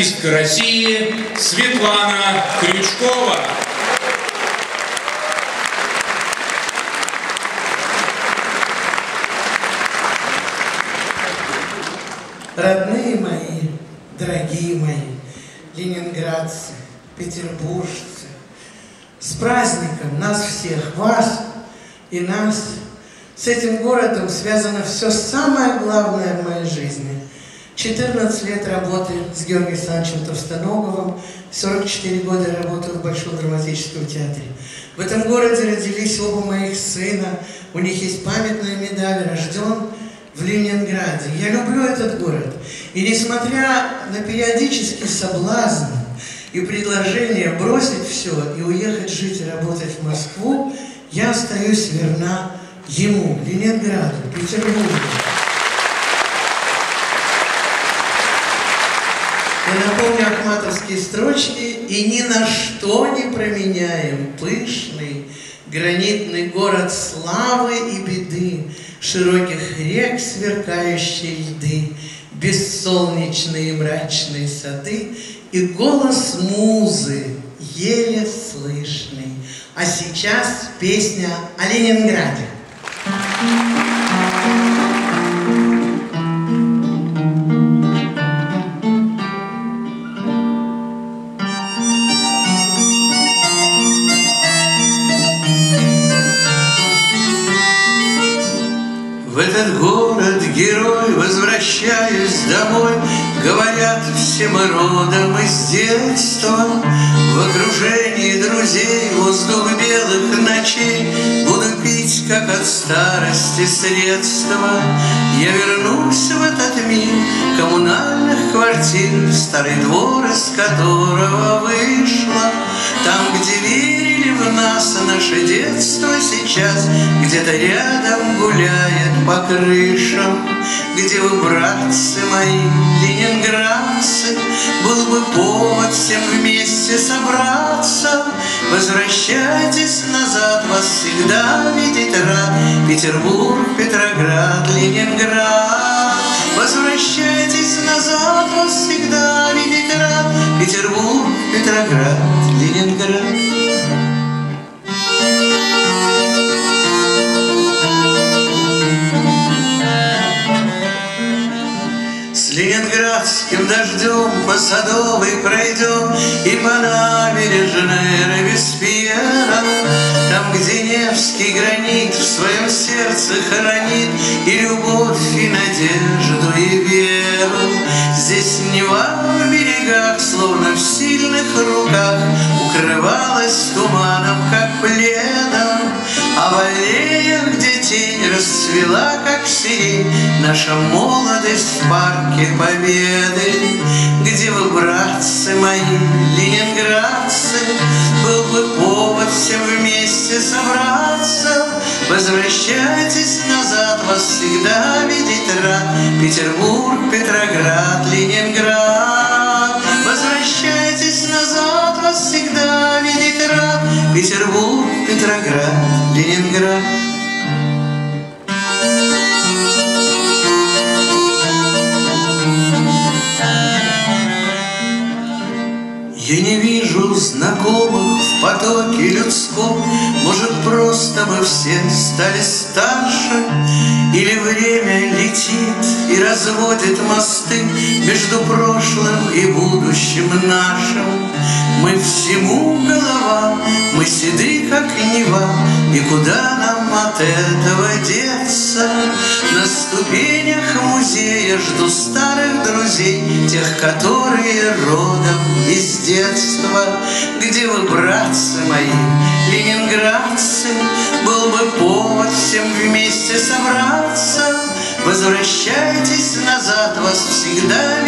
артистка России Светлана Крючкова. Родные мои, дорогие мои, ленинградцы, петербуржцы, с праздником нас всех, вас и нас. С этим городом связано все самое главное в моей жизни. 14 лет работы с Георгием Александровичем Товстоноговым, 44 года работал в Большом драматическом театре. В этом городе родились оба моих сына, у них есть памятная медаль, рожден в Ленинграде. Я люблю этот город. И несмотря на периодический соблазн и предложение бросить все и уехать жить и работать в Москву, я остаюсь верна ему, Ленинграду, Петербургу. Я напомню ахматовские строчки «И ни на что не променяем пышный, гранитный город славы и беды, широких рек сверкающие льды, бессолнечные мрачные сады и голос музы еле слышный. А сейчас песня о Ленинграде. В этот город герой, возвращаясь домой, Говорят, все мы родом из детства. В окружении друзей воздух белых ночей Буду пить, как от старости средства. Я вернусь в этот мир коммунальных квартир, Старый двор, из которого вышла, Там, где верили в нас наше детство сейчас, Где-то рядом гуляет по крышам, Где вы, братцы мои, ленинградцы, Был бы повод всем вместе собраться. Возвращайтесь назад, вас всегда видеть рад, Петербург, Петроград, Ленинград. Возвращайтесь назад, вас всегда видеть рад, Петербург, Петроград, Ленинград. По Садовой пройдем И по набережной Робеспьера. Там, где Невский гранит в своем сердце хранит И любовь, и надежду, и веру. Здесь Нева в берегах, словно в сильных руках Укрывалась туманом, как пледом. А в аллеях, где тень расцвела, как сирень Наша молодость в парке победы Где вы, братцы мои, ленинградцы? Был бы повод всем вместе собраться. Возвращайтесь назад, вас всегда видеть рад. Петербург, Петроград, Ленинград. Возвращайтесь назад, вас всегда видеть рад. Петербург, Петроград, Ленинград Я не вижу знакомых в потоке людском. Может, просто мы все стали старше? Или время летит и разводит мосты Между прошлым и будущим нашим? Мы всему голова, седы, как Нева И куда нам от этого деться? На ступенях музея жду старых друзей Тех, которые родом из детства. Где вы, братцы мои, ленинградцы Был бы повод всем вместе собраться. Возвращайтесь назад, вас всегда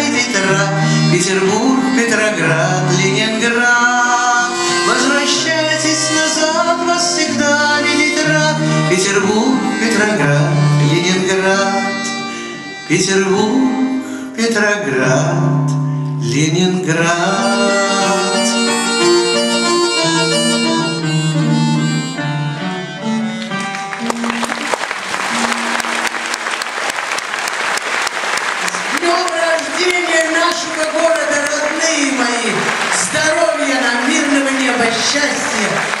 рад Петербург, Петроград, Петербург, Петроград, Ленинград. С днем рождения нашего города, родные мои! Здоровья нам, мирного неба, счастья!